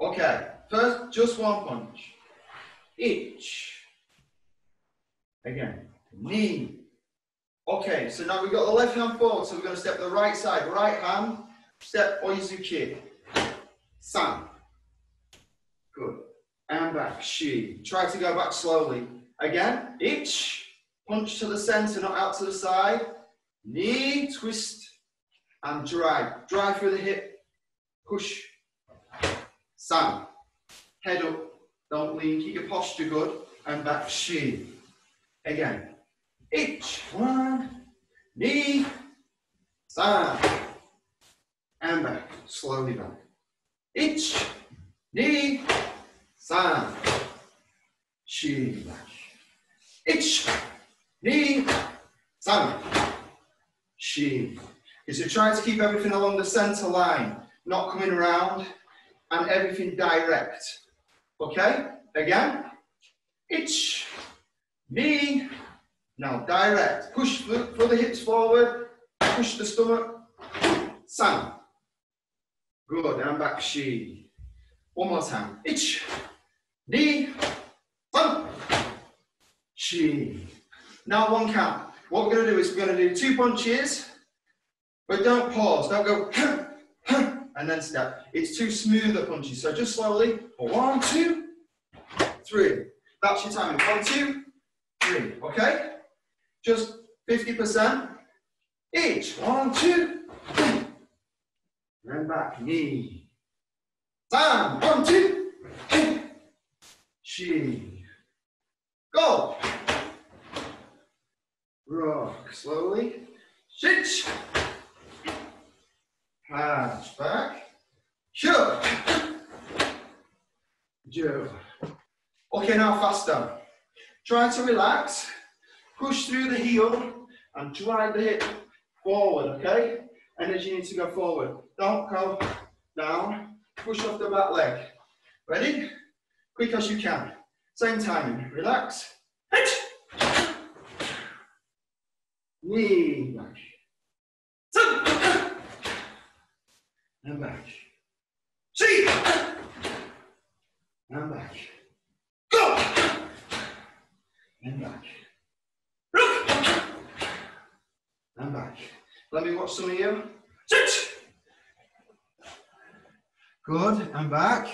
Okay, first, just one punch. Each. Again, knee. Okay, so now we've got the left hand forward, so we're going to step the right side. Right hand, step oizuki. San. Good. And back, shi. Try to go back slowly. Again, each. Punch to the center, not out to the side. Knee, twist, and drive. Drive through the hip. Push. San. Head up. Don't lean. Keep your posture good. And back, shi. Again. Each. One. Knee. San. And back. Slowly back. Each. Knee. San. Shi. Back. Each. Knee. San. Shi. So try to keep everything along the center line, not coming around, and everything direct. Okay? Again. Itch. Knee. Now direct. Push the, for the hips forward. Push the stomach. San. Good. And back. Shi. One more time. Itch. Knee. San. Shi. Now one count. What we're to do is we're to do two punches, but don't pause. Don't go and then step. It's too smooth a punches. So just slowly. One, two, three. That's your timing. One, two, three. Okay? Just 50% each. One, two, three. Then back. Knee. Down. One, two, three. She. Go. Rock slowly. Shitch. Patch back. Sure. Joe. Now faster. Try to relax. Push through the heel and drive the hip forward, okay? Energy needs to go forward. Don't go down. Push off the back leg. Ready? Quick as you can. Same timing. Relax. Hit. Knee back. And back. See. And back. And back. Look. And back. Let me watch some of you. Sit. Good. And back.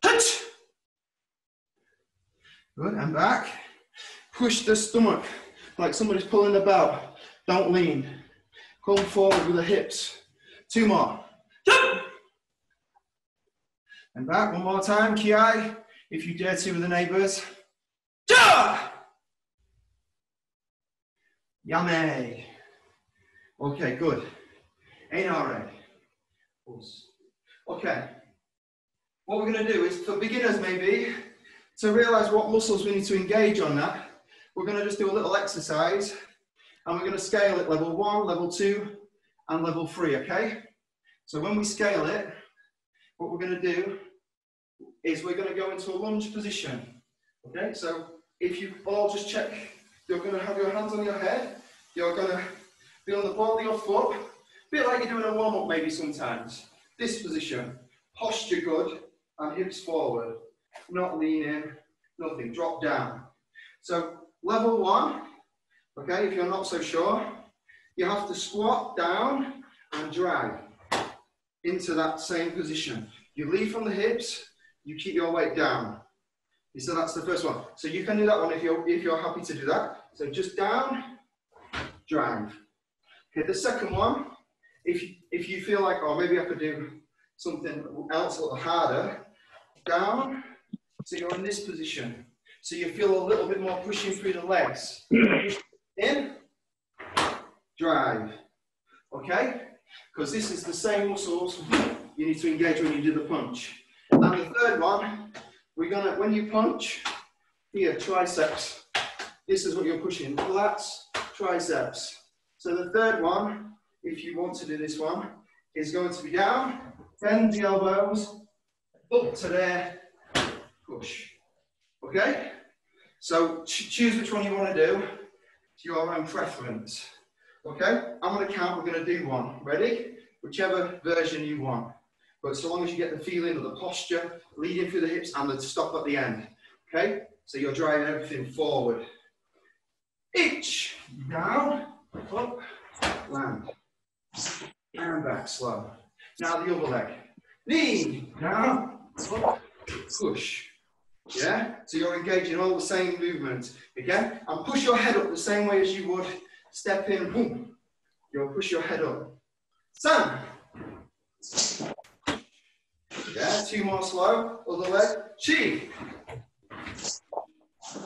Hit. Good. And back. Push the stomach like somebody's pulling the belt. Don't lean. Come forward with the hips. Two more. And back one more time. Kiai, if you dare to with the neighbours. Yame. Okay, good. NRA. Okay. What we're going to do is, for beginners maybe, to realise what muscles we need to engage on that, we're going to just do a little exercise and we're going to scale it level one, level two, and level three, okay? So when we scale it, what we're going to do is we're going to go into a lunge position, okay? So if you all just check, you're going to have your hands on your head, you're going to be on the ball of your foot, a bit like you're doing a warm-up maybe sometimes. This position, posture good, and hips forward, not leaning, nothing, drop down. So level one, okay, if you're not so sure, you have to squat down and drag into that same position. You lead from the hips, you keep your weight down. So that's the first one. So you can do that one if you're, if you're happy to do that. So just down, drive. Okay, the second one, if, if you feel like, oh, maybe I could do something else a little harder, down, so you're in this position. So you feel a little bit more pushing through the legs. In, drive. Okay? Because this is the same muscles you need to engage when you do the punch. And the third one, we're gonna, when you punch, here, triceps. This is what you're pushing, lats, triceps. So the third one, if you want to do this one, is going to be down, bend the elbows, up to there, push. Okay? So choose which one you want to do to your own preference. Okay? I'm going to count, we're going to do one. Ready? Whichever version you want. But so long as you get the feeling of the posture, leading through the hips and the stop at the end. Okay? So you're driving everything forward. Itch, down, up, land. And back, slow. Now the other leg. Knee, down, up, push. Yeah? So you're engaging all the same movements. Again, and push your head up the same way as you would step in, boom. You'll push your head up. Sun. Two more slow. Other leg. Chi.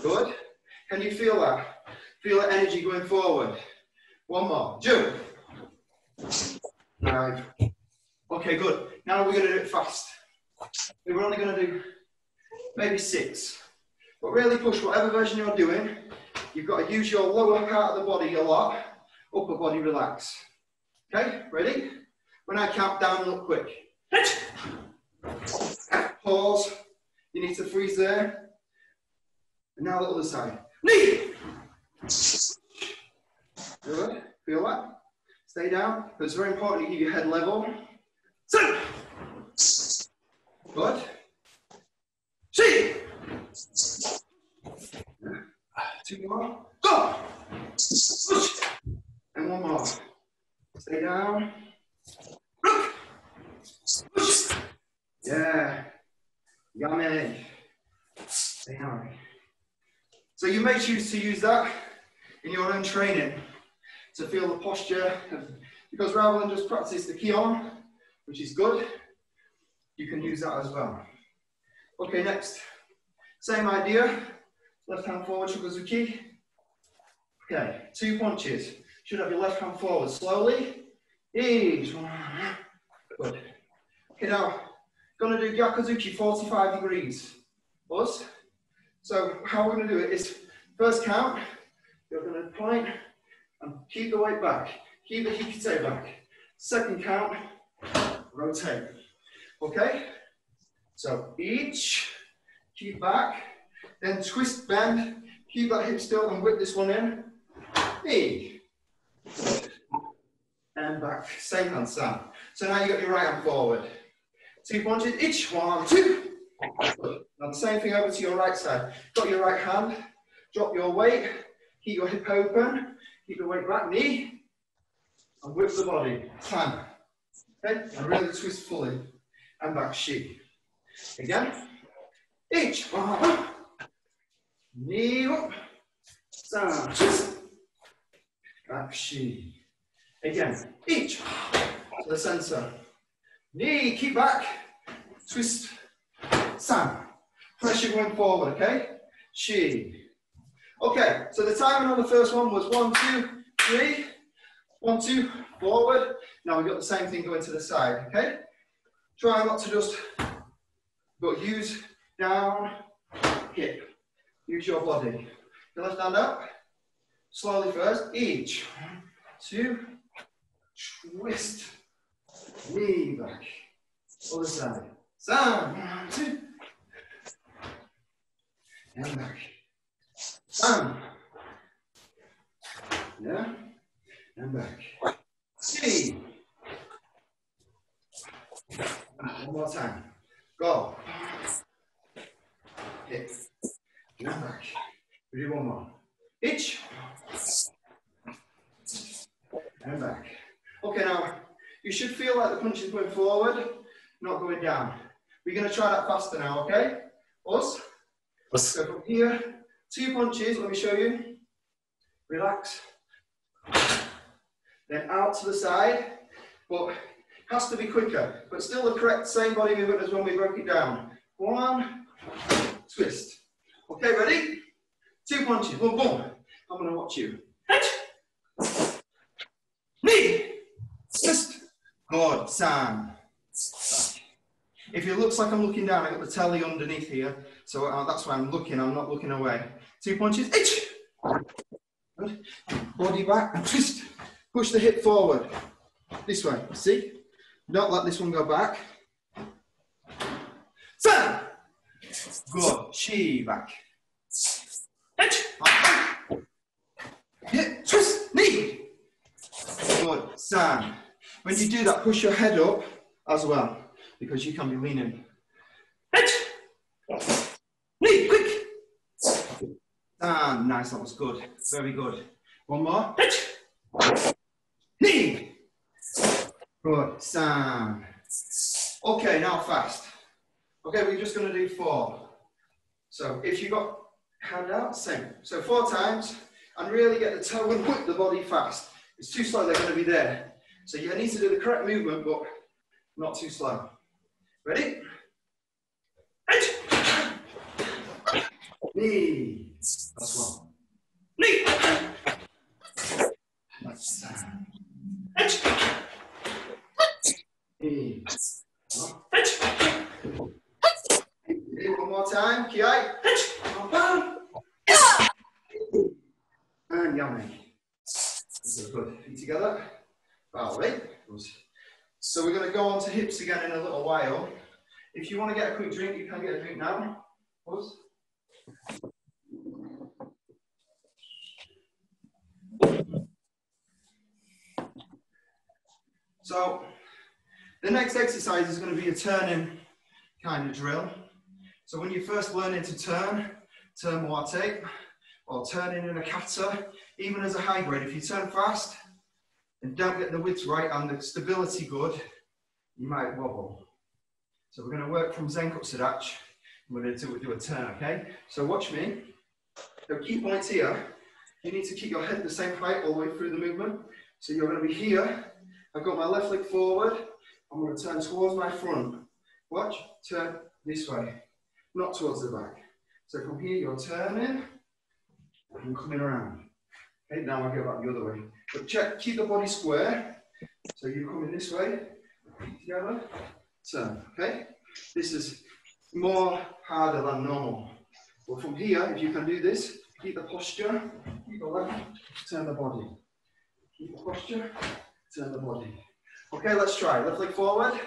Good. Can you feel that? Feel the energy going forward. One more. Jump. Right. Okay, good. Now we're going to do it fast. We're only going to do maybe six. But really push whatever version you're doing. You've got to use your lower part of the body a lot. Upper body relax. Okay, ready? When I count down, look quick. Pause. You need to freeze there. And now the other side. Knee. Good. Feel that? Stay down. But it's very important you keep your head level. Sit. Good. See. Two more. Go. And one more. Stay down. Look. Push. Yeah. Yame. Stay down. So you may choose to use that in your own training to feel the posture. Because rather than just practice the Kihon, which is good, you can use that as well. Okay, next. Same idea. Left hand forward, Shukazuki. Okay, two punches. Should have your left hand forward slowly. Ease. Good. Okay, now, gonna do Gyakuzuki 45 degrees. Us. So how we're gonna do it is, first count, you're gonna point and keep the weight back. Keep the hikite back. Second count, rotate. Okay? So each, keep back, then twist, bend, keep that hip still and whip this one in. Knee. And back, same hand stand. So now you got your right hand forward. Two punches, each, one, two. Now the same thing over to your right side. Got your right hand, drop your weight, keep your hip open, keep your weight back, knee, and whip the body, tan. Okay, and really twist fully, and back, she. Again, each, one, knee up, down, back, she. Again, each, to the center, knee, keep back, twist, Sam. Pressure going forward, okay? She. Okay, so the timing on the first one was one, two, three, one, two, forward. Now we've got the same thing going to the side, okay? Try not to just, but use down, hip. Use your body. Your left hand up. Slowly first. Each. Two. Twist. Knee back. Other side. One, two and back. Down. Yeah, and back. See. One more time. Go. Hit. And back. We do one more. Itch. And back. Okay, now you should feel like the punch is going forward, not going down. We're going to try that faster now, okay? Us. Us. So from here, two punches, let me show you. Relax. Then out to the side, but has to be quicker, but still the correct same body movement as when we broke it down. One, twist. Okay, ready? Two punches, boom, boom. I'm gonna watch you. Knee, twist. Good, Sam. If it looks like I'm looking down, I've got the telly underneath here, so uh, that's why I'm looking, I'm not looking away. Two punches, itch. Body back and twist. Push the hip forward. This way, see? Don't let this one go back. Sam. Good, chi back. Itch. Hip, twist, knee. Good, Sam. When you do that, push your head up as well. because you can be leaning. Quick. Ah, nice, that was good. Very good. One more. Knee. Good, Sam. Okay, now fast. Okay, we're just gonna do four. So if you got hand out, same. So four times, and really get the toe and whip the body fast. It's too slow, they're gonna be there. So you need to do the correct movement, but not too slow. Ready? Knee. That's one. Knee. That's Knee. One more time. Kiai. And yame. Good. Feet together. Valley. So we're going to go on to hips again in a little while. If you want to get a quick drink, you can get a drink now. Pause. So the next exercise is going to be a turning kind of drill. So when you're first learning to turn, turn moite, or turning in a kata, even as a high grade, if you turn fast and don't get the width right and the stability good, you might wobble. So we're going to work from Zenkutsu dachi. We're going to do, do a turn, okay? So watch me. The key points here, you need to keep your head the same height all the way through the movement. So you're going to be here. I've got my left leg forward. I'm going to turn towards my front. Watch, turn this way, not towards the back. So from here, you're turning and coming around. Okay, now I go back the other way. But check, keep the body square. So you're coming this way, together, turn, okay? This is more harder than normal. But from here, if you can do this, keep the posture, keep the left, turn the body. Keep the posture, turn the body. Okay, let's try. Left leg forward.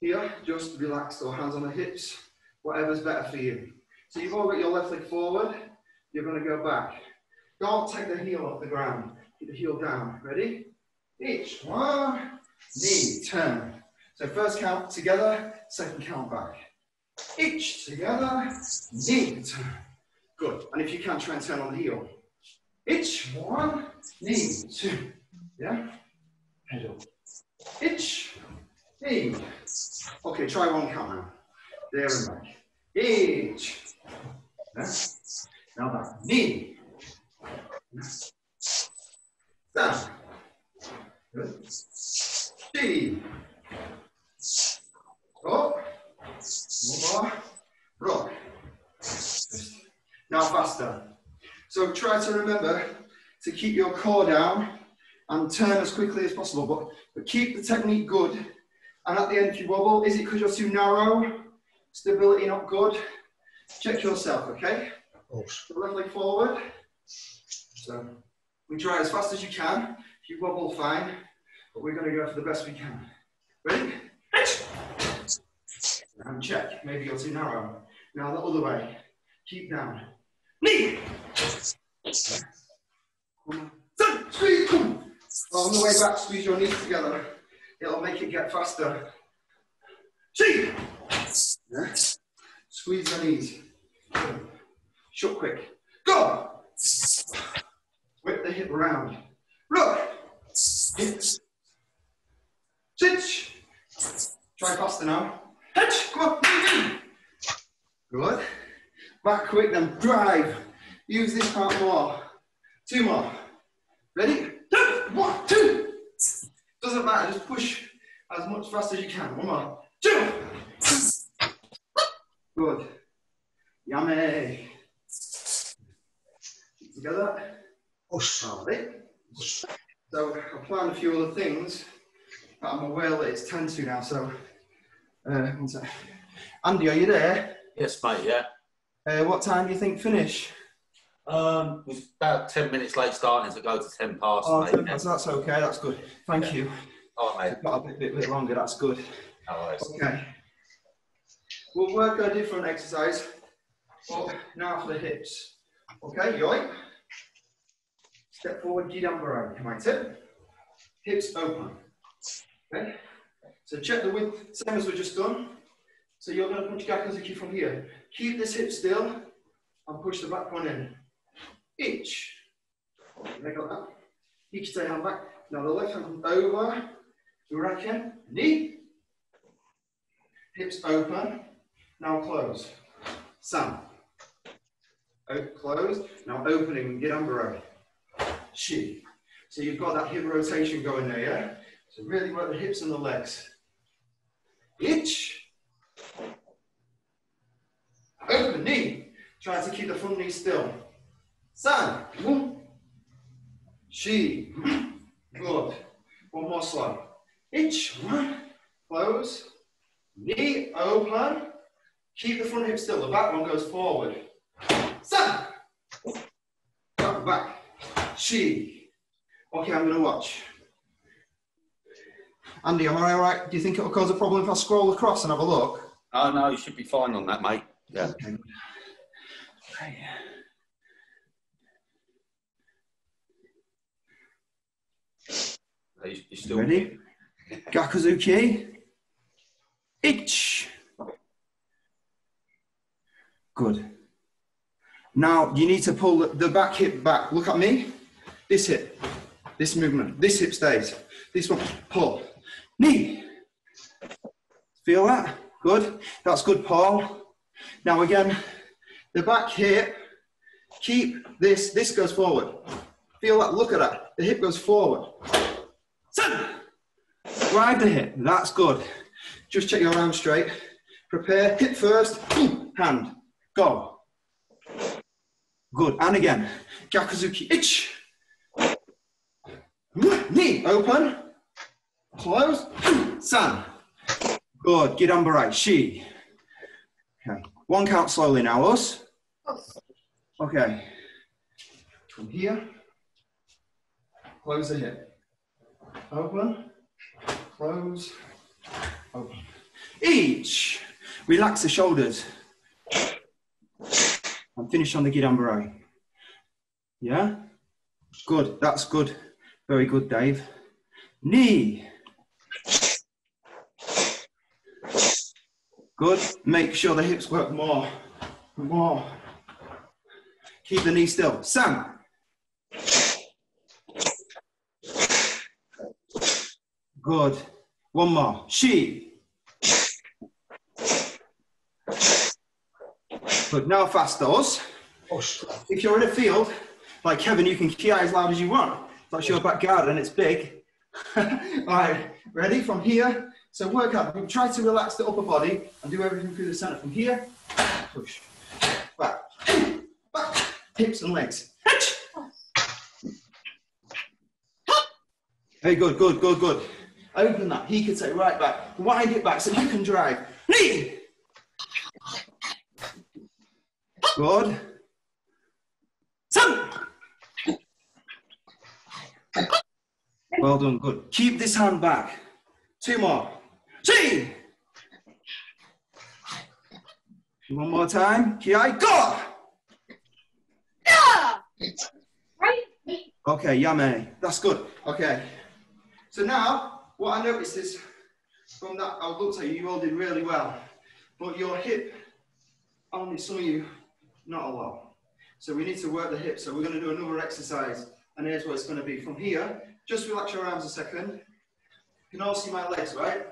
Here, just relax, or hands on the hips, whatever's better for you. So you've all got your left leg forward, you're going to go back. Don't take the heel off the ground. Keep the heel down. Ready? Each. One. Knee. Turn. So first count together, second count back. Each together. Knee. Turn. Good. And if you can, try and turn on the heel. Each. One. Knee. Two. Yeah? Up. Each. Knee. Okay, try one count now. There and back. Each. Yeah? Now back. Knee. Down. Good. Knee. Up. Oh. One more. Rock. Now faster. So try to remember to keep your core down and turn as quickly as possible, but, but keep the technique good. And at the end, if you wobble, is it because you're too narrow? Stability not good? Check yourself, okay? So left leg forward. So we try as fast as you can. If you wobble, fine. But we're going to go for the best we can. Ready? And check. Maybe you're too narrow. Now the other way. Keep down. Knee. Squeeze. On the way back, squeeze your knees together. It'll make it get faster. See. Yeah. Squeeze your knees. Shut quick. Go. Whip the hip around. Look. Hips. Sit. Try faster now. Hitch. Come on. Good. Back quick, then drive. Use this part more. Two more. Ready? Two. One, two. Doesn't matter, just push as much fast as you can. One more. Two. Good. Yame. Together. Oh, sorry. So I planned a few other things, but I'm aware that it's 10 to now, so uh. Andy, are you there? Yes, mate, yeah. Uh, what time do you think finish? Um, we're about 10 minutes late starting to go to 10 past, Oh, mate. 10 past, that's okay, that's good. Thank Yeah. you. All right, mate. Got a bit, bit, bit longer, that's good. No worries. Okay. We'll work a different exercise. Now for the hips. Okay, yoink. Step forward, Gedan barai. My tip. Hips open. Okay. So check the width, same as we just done. So you're going to punch Gyakuzuki from here. Keep this hip still and push the back one in. Each. They got that. Each stay hand back. Now the left hand over. Uraken. Knee. Hips open. Now close. Sam. Close. Now opening. Get umbrella. She. So you've got that hip rotation going there, yeah? So really work the hips and the legs. Itch. Open knee. Try to keep the front knee still. San. She. Good. One more slow. Itch. Close. Knee open. Keep the front hip still. The back one goes forward. San. Back, back. She. Okay, I'm going to watch. Andy, am I all right? Do you think it'll cause a problem if I scroll across and have a look? Oh no, you should be fine on that, mate. Yeah. Okay. Okay. You still Ready? Gyakuzuki. Ich. Good. Now you need to pull the- the back hip back. Look at me. This hip. This movement. This hip stays. This one. Pull. Knee. Feel that? Good. That's good, Paul. Now again, the back hip. Keep this. This goes forward. Feel that? Look at that. The hip goes forward. Seven. Drive the hip. That's good. Just check your arm straight. Prepare. Hip first. Hand. Go. Good. And again. Gyakuzuki. Itch. Knee. Open. Close. San. Good. Get on right. She. Okay. One count slowly now, us. Okay. From here. Close the hip. Open. Close. Open. Each. Relax the shoulders. And finish on the Gedan barai. Yeah? Good. That's good. Very good, Dave. Knee. Good. Make sure the hips work more. More. Keep the knee still. Sam. Good. One more. She. Good. Now fast those. If you're in a field, like Kevin, you can kiai as loud as you want. That's your back garden it's big. All right, ready? From here, so work out. Try to relax the upper body and do everything through the center. From here, push. Back. Back. Hips and legs. Hey, good, good, good, good. Open that. He could take right back. Wind it back so you can drive. Knee. Good. Sun. Well done, good. Keep this hand back. Two more. See. One more time. Ki go. Okay, yame. That's good. Okay. So now, what I noticed is from that, I looked at you, you all did really well. But your hip, only some of you, not a lot. So we need to work the hip. So we're going to do another exercise. And here's what it's going to be. From here, just relax your arms a second. You can all see my legs, right?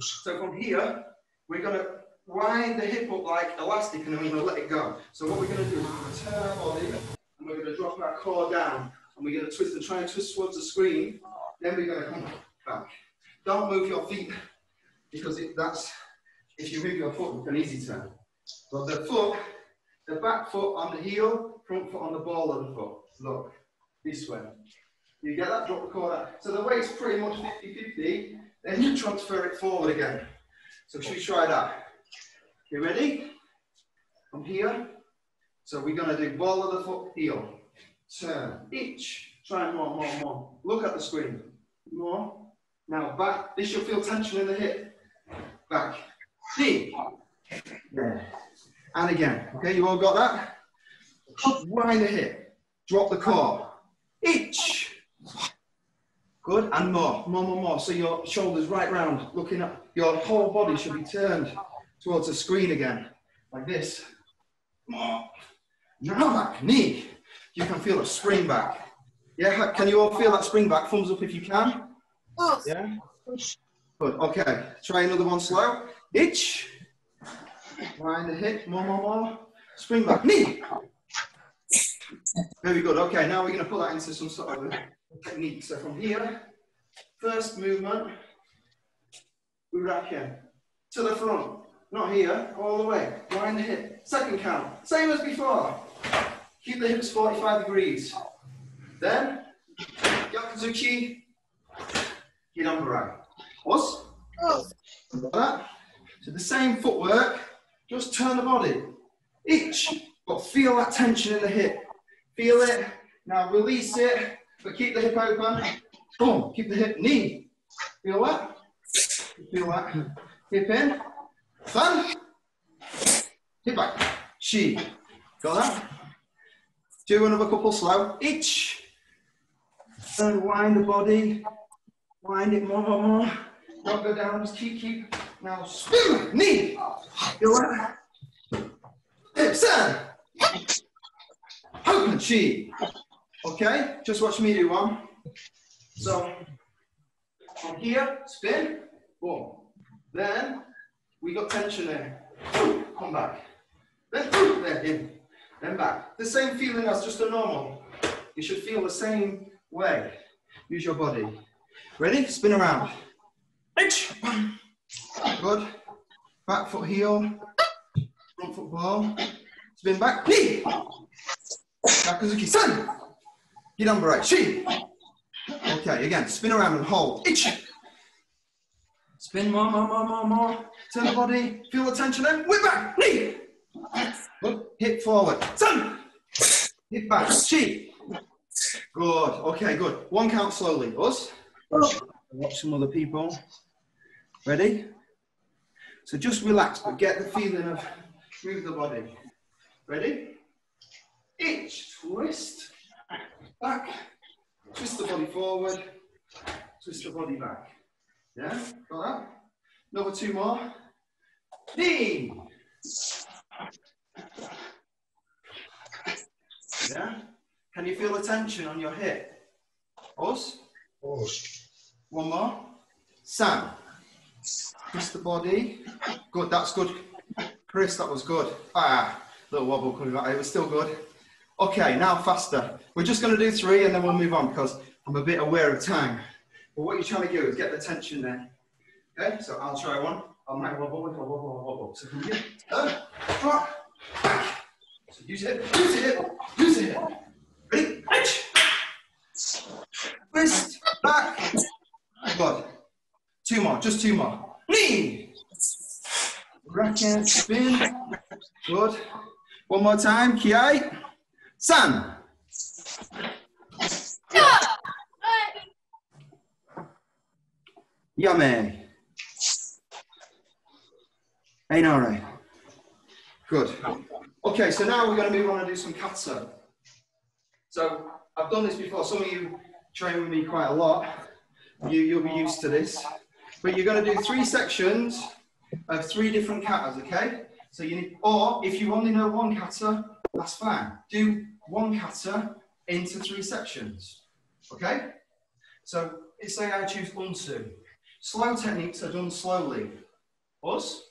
So from here, we're going to wind the hip up like elastic and then we're going to let it go. So what we're going to do is we're to turn our body and we're going to drop our core down and we're going to twist and try and twist towards the screen. Then we're going to come back. Don't move your feet because it, that's, if you move your foot, it's an easy turn. But the foot, the back foot on the heel, front foot on the ball of the foot. Look, this way. You get that, drop the core. So the weight's pretty much 50-50, then you transfer it forward again. So should we try that? You ready? From here. So we're gonna do ball of the foot, heel. Turn, each. Try more, more, more. Look at the screen. More. Now back. This you'll feel tension in the hip. Back. Knee. There. And again. Okay, you all got that? Wind the hip. Drop the core. Each. Good, and more, more, more, more. So your shoulders right round, looking up. Your whole body should be turned towards the screen again, like this. More. Now back, knee. You can feel a spring back. Yeah, can you all feel that spring back? Thumbs up if you can. Yeah. Good. Okay. Try another one slow. Itch. Wind the hip. More, more, more. Spring back. Knee. Very good. Okay. Now we're going to put that into some sort of technique. So from here, first movement, we to the front. Not here. All the way. Wind the hip. Second count. Same as before. Keep the hips 45 degrees. Then, Gyakuzuki, Hiramburai. Us? Like that. So the same footwork, just turn the body. Each, but feel that tension in the hip. Feel it. Now release it, but keep the hip open. Boom, keep the hip knee. Feel that? Feel that? Hip in. Fun. Hip back. She. Got that? Do another couple slow. Each. And wind the body. Wind it more, more, more. Don't go down, just keep, keep. Now spin, knee. Feel that? Hips in. Open, chi. Okay, just watch me do one. So, from here, spin, boom. Then, we got tension there. Come back. Then, there, in. Then back. The same feeling as just a normal. You should feel the same way. Use your body. Ready? Spin around. Good. Back foot heel. Front foot ball. Spin back. Knee. Gyakuzuki. Sun. Get on right. She. Okay, again. Spin around and hold. Itch. Spin more, more, more, more, more. Turn the body. Feel the tension then. Whip back. Knee. Good. Hip forward. Sun. Hip back. She. Good. Okay, good. One count slowly. Us. Watch some other people. Ready? So just relax, but get the feeling of move the body. Ready? Itch, twist, back, twist the body forward, twist the body back. Yeah, got that? Another two more. Knee. Yeah? Can you feel the tension on your hip? Us? One more. Sam. Twist the body. Good, that's good. Chris, that was good. Ah, little wobble coming back. It was still good. Okay, now faster. We're just going to do three and then we'll move on because I'm a bit aware of time. But what you're trying to do is get the tension there. Okay, so I'll try one. I might wobble, wobble, wobble, wobble. So from here, turn, drop, back. So use it, use it, use it. Ready? Twist, back. Good. Two more, just two more. Knee. Racket, spin. Good. One more time. Kiai. San. Yame. Ain't all right. Good. Okay, so now we're going to move on and do some kata. So I've done this before. Some of you train with me quite a lot. You, you'll be used to this. But you're going to do three sections of three different katas, okay? So you need, or if you only know one kata, that's fine. Do one kata into three sections, okay? So say I choose unsu. Slow techniques are done slowly. Us.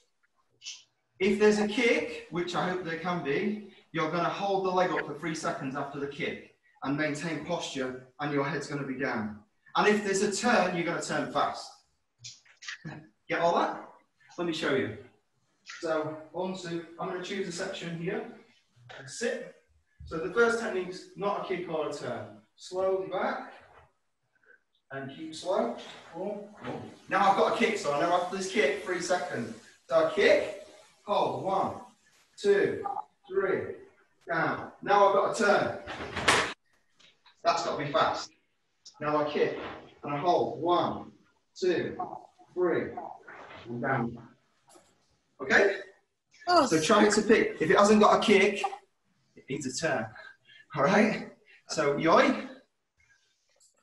If there's a kick, which I hope there can be, you're going to hold the leg up for three seconds after the kick and maintain posture, and your head's going to be down. And if there's a turn, you're going to turn fast. Get all that? Let me show you. So, on to, I'm going to choose a section here. and Sit. So the first technique's not a kick or a turn. Slowly back. And keep slow. Boom. Now I've got a kick, so I know after this kick, three seconds. So I kick, hold, one, two, three, down. Now I've got a turn. That's got to be fast. Now I kick and I hold. One, two, three, and down. Okay? Oh, So try to pick. If it hasn't got a kick, it needs a turn. All right? So, yoi.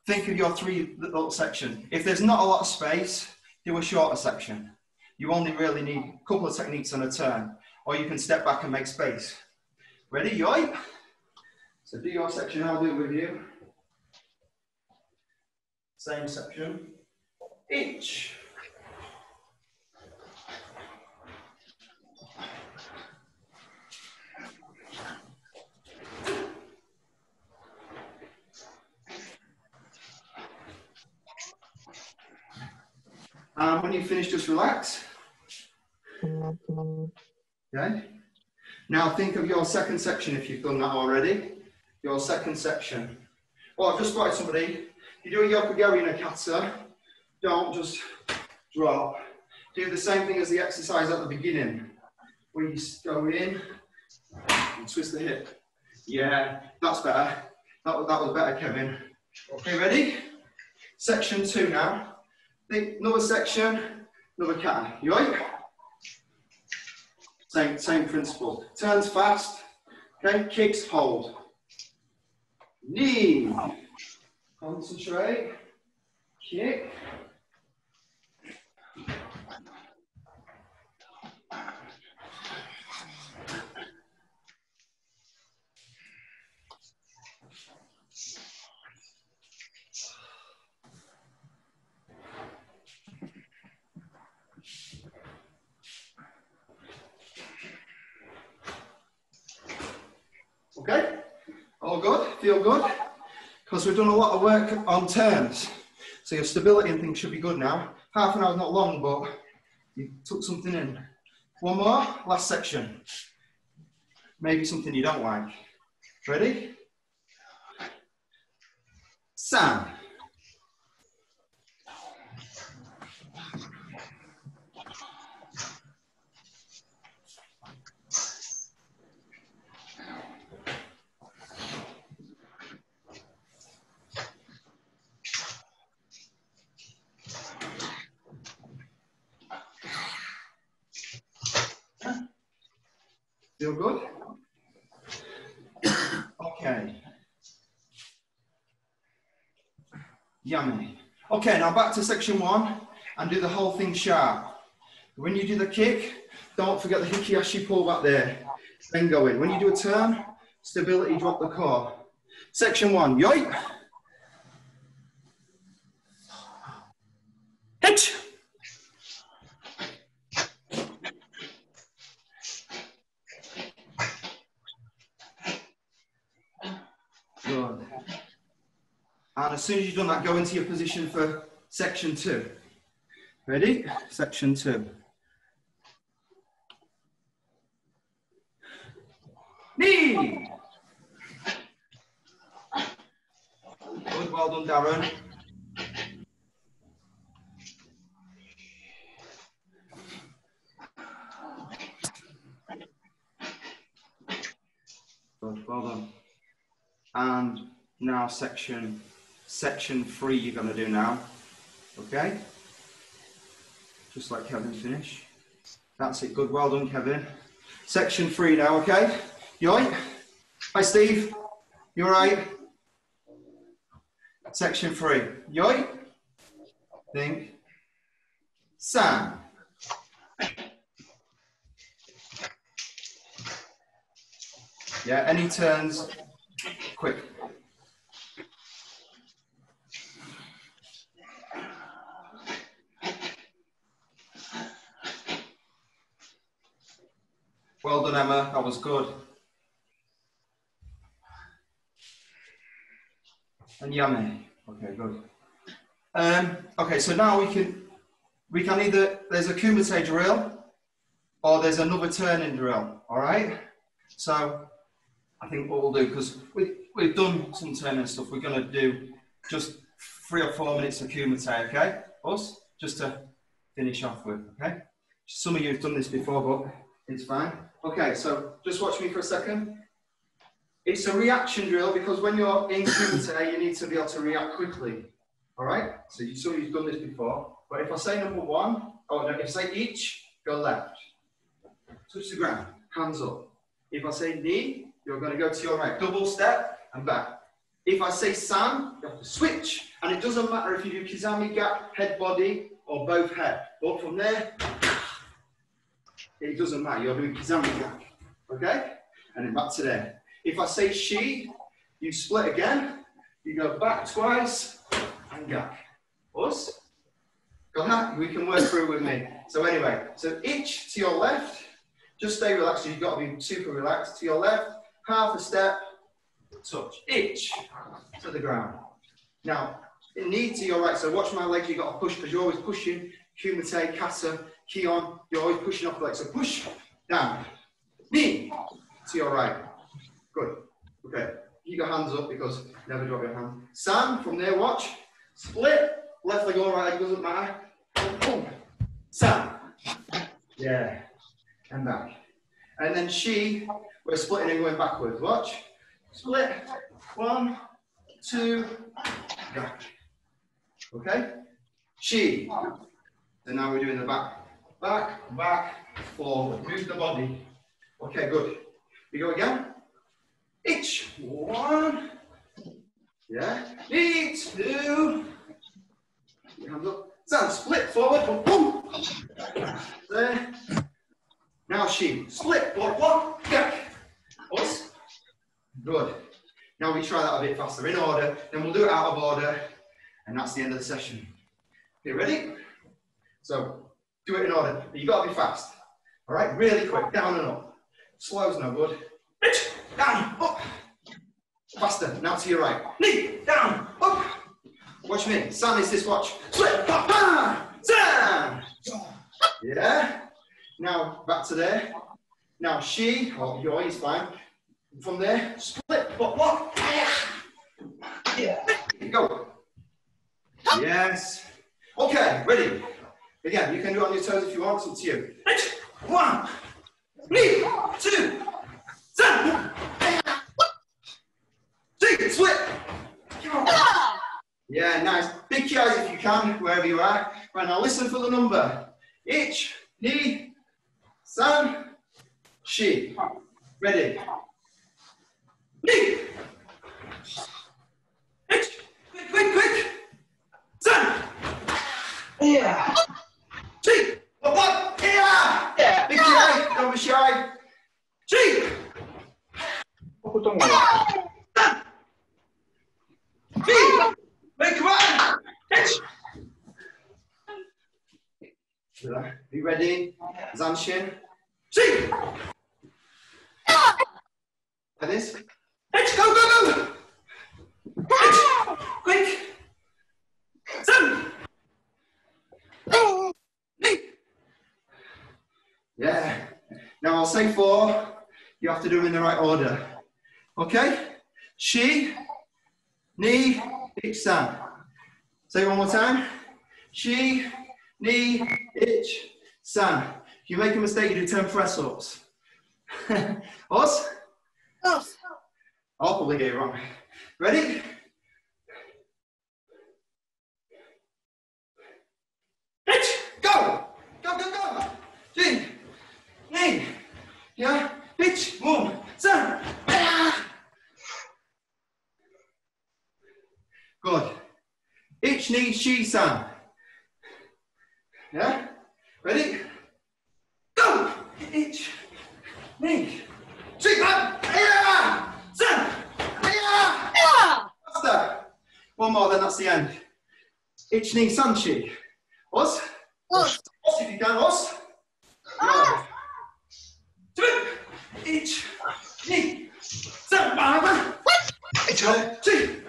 think of your three little section. If there's not a lot of space, do a shorter section. You only really need a couple of techniques on a turn, or you can step back and make space. Ready, yoi? So do your section, I'll do it with you. Same section, each. And when you finish, just relax. Okay. Now think of your second section if you've done that already. Your second section. Well, I've just spotted somebody. You're doing Yokogeri in a kata. Don't just drop. Do the same thing as the exercise at the beginning. Where you go in and twist the hip. Yeah, that's better. That, that was better, Kevin. Okay, ready? Section two now. Think another section, another kata. You right? Same, same principle. Turns fast. Okay, kicks, hold. Knee. Concentrate. Kick. Okay? All good? Feel good? Because we've done a lot of work on turns. So your stability and things should be good now. Half an hour's not long, but you took something in. One more, last section. Maybe something you don't like. Ready? Sam. Feel good? Okay. Yame. Okay, now back to section one and do the whole thing sharp. When you do the kick, don't forget the hikiashi pull back there. Then go in. When you do a turn, stability, drop the core. Section one, yoip. Hit. Good. And as soon as you've done that, go into your position for section two. Ready? Section two. Knee. Good, well done, Darren. Good, well done. And now section section three you're going to do now. Okay? Just like Kevin finish. That's it. Good. Well done, Kevin. Section three now, okay? You all right? Hi, Steve. You all right? Section three. You all right? Think. Sam. Yeah, any turns? Quick. Well done, Emma. That was good. And yame. Okay, good. Um, okay, so now we can we can either there's a kumite drill or there's another turning drill. All right. So I think what we'll do because we we've done some turning stuff. We're going to do just three or four minutes of kumite. Okay, us just to finish off with. Okay. Some of you have done this before, but it's fine. Okay, so just watch me for a second. It's a reaction drill because when you're in kumite, you need to be able to react quickly. All right? So you, saw you've done this before. But if I say number one, oh no, if I say each, go left. Touch the ground, hands up. If I say knee, you're going to go to your right. Double step and back. If I say san, you have to switch. And it doesn't matter if you do kizami gap, head body, or both head. But from there, it doesn't matter. You're doing kizami gap. Okay? And then back to there. If I say she, you split again. You go back twice and gap. Us? Got that? We can work through with me. So anyway, so itch to your left. Just stay relaxed. You've got to be super relaxed. To your left, half a step, touch. Itch to the ground. Now, knee to your right. So watch my legs. You've got to push because you're always pushing. Kumite, kata, Kihon. You're always pushing off the leg. So push down. Knee to your right. Good. Okay. Keep your hands up because never drop your hand. Sam, from there, watch. Split. Left leg or right leg, doesn't matter. Boom. San. Yeah. And back. And then she, we're splitting and going backwards. Watch. Split. One, two, back. Okay? She. And now we're doing the back. Back, back, forward. Move the body. Okay, good. We go again. Each. One. Yeah. Knee, two. Hands up. Stand, split forward. Boom. There. Now she. Split forward. One. Back. Us. Good. Now we try that a bit faster in order, then we'll do it out of order, and that's the end of the session. Okay, ready? So, do it in order. But you've got to be fast. All right, really quick, down and up. Slow's no good. Down, up. Faster, now to your right. Knee, down, up. Watch me. San is this watch. Slip, pop, pa, down. Yeah. Now, back to there. Now, she, or your is fine. From there, split, but what? Yeah. Go. Yes. Okay, ready. Again, you can do it on your toes if you want, it's you. One, three, two, seven, three, split. Yeah, nice. Big eyes if you can, wherever you are. Right, now listen for the number. Ich, ni, san, she. Ready. Ich, quick, quick, quick. San. Yeah. She. What, what? Yeah. Yeah. Big eye, don't be shy. She. Aku tunggu. Me. Make one. Ich. Are you ready? Zanshin. She. Like this. Hitch, go, go, go! Hitch, quick! Seven! Yeah. Now I'll say four. You have to do them in the right order. Okay? She, knee, itch, san. Say one more time. She, knee, itch, san. If you make a mistake, you do 10 press ups. Us? Us. I'll probably get it wrong. Ready? Pitch! Go! Go, go, go! Jin! Ning! Yeah? Pitch! San! Ah! Good. Ich, ni, she, san. Yeah? Ready? Go! Ich, ni, she, san! Yeah! San! Yeah! Yeah. Faster. One more, then that's the end. Ich, ni, san, she. Us? Us. Us, if you can, us. Ah. Two. Ich, ni, san, baba. Two. Two.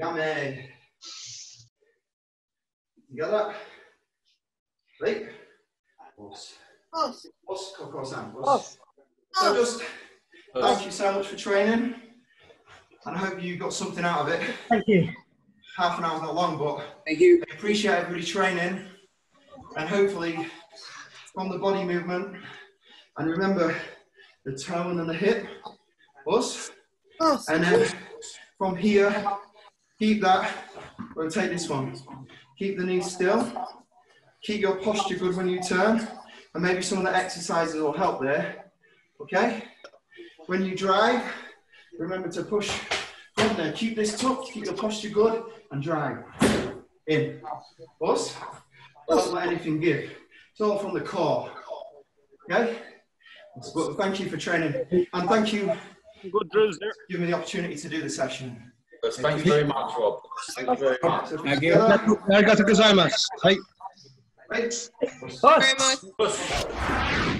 Yame. You got that? Right? Us. Us. Us, Coco Sam. Us. Us. So just Uh, thank you so much for training. And I hope you got something out of it. Thank you. Half an hour's not long, but Thank you. I appreciate everybody training. And hopefully, from the body movement, and remember the tone and the hip, us. Us. Oh, and then from here, keep that, rotate this one. Keep the knees still. Keep your posture good when you turn. And maybe some of the exercises will help there. Okay? When you drive, Remember to push from there. Keep this tucked, keep your posture good, and drive. In. Us. Don't let anything give. It's all from the core. Okay? But thank you for training. And thank you good drills there. Give me the opportunity to do the session. Thanks very much, Rob. Thank you very much. Thank you. Thank you. Thank you. Thank you. Thank you. Thank you.